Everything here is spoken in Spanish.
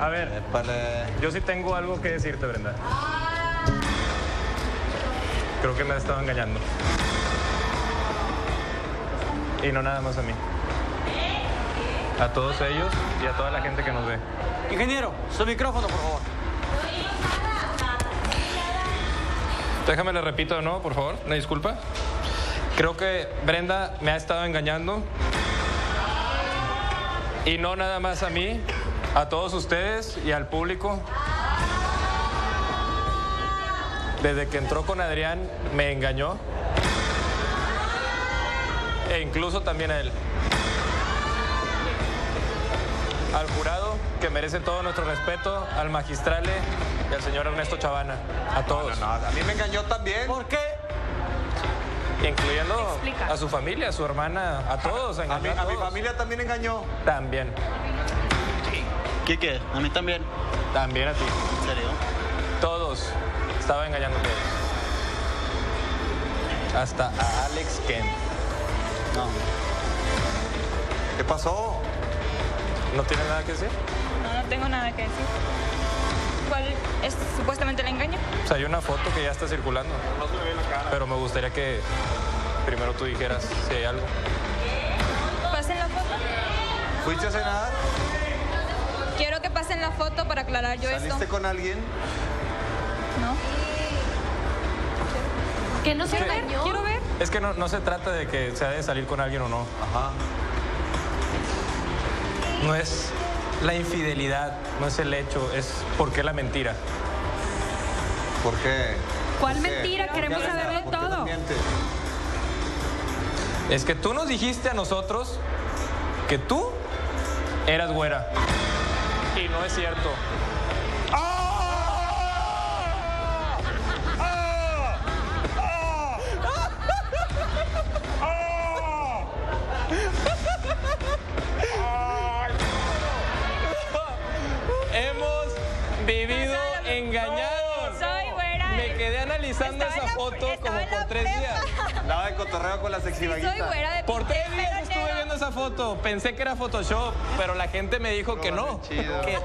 A ver, Épale. yo sí tengo algo que decirte, Brenda. Creo que me has estado engañando. Y no nada más a mí. A todos ellos y a toda la gente que nos ve. Ingeniero, su micrófono, por favor. Déjame le repito de nuevo, por favor. Una disculpa. Creo que Brenda me ha estado engañando. Y no nada más a mí, a todos ustedes y al público. Desde que entró con Adrián, me engañó. E incluso también a él. Al jurado, que merece todo nuestro respeto, al magistrale y al señor Ernesto Chavana. A todos. No, a mí me engañó también. ¿Por qué? Incluyendo Explica. a su familia, a su hermana, a todos. A mi, a a mi familia también engañó. También, Quique, a mí también. también a ti. ¿En serio? Todos. Estaba engañando a todos. Hasta a Alex Kent. No. ¿Qué pasó? ¿No tiene nada que decir? No, no tengo nada que decir. ¿Cuál es supuestamente el engaño? O sea, hay una foto que ya está circulando. Pero me gustaría que primero tú dijeras si hay algo. Pasen la foto. ¿Fuiste a cenar? Foto para aclarar yo esto. ¿Saliste con alguien? ¿No? Que no se Quiero ver, engañó. quiero ver. Es que no, no se trata de que se ha de salir con alguien o no. Ajá. No es la infidelidad, no es el hecho, es por qué la mentira. ¿Por qué? ¿Cuál ¿Por qué? mentira? Queremos saberlo ¿Por qué todo. Es que tú nos dijiste a nosotros que tú eras güera. Y no es cierto. Hemos vivido engañados. Soy güera. Me quedé analizando Estaba en esa la- foto estaba como en por tres prepa. días. Andaba de cotorreo con la sexy Sí, soy vaguita. güera de Por tres días estuve viendo esa foto. Pensé que era Photoshop, pero la gente me dijo que no. Que